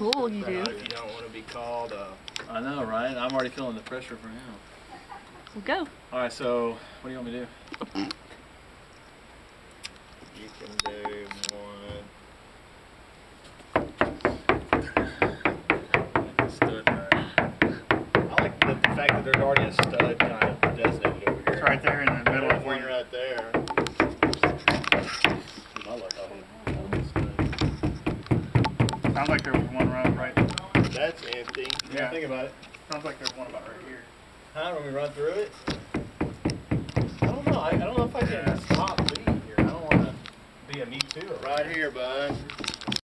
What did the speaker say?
pool, you do. If you don't want to be called, uh, I know, right? I'm already feeling the pressure for him. So go. All right, so what do you want me to do? you can do one. Stood. I like the, the fact that there's already a stud kind of designated over here. It's right there in the middle of One where right there. Sounds like there was one right, right. That's empty. Yeah. Think about it. Sounds like there's one about right here. Huh? When we run through it? I don't know. I, I don't know if I can stop lead here. I don't want to be a me too. Right here, bud.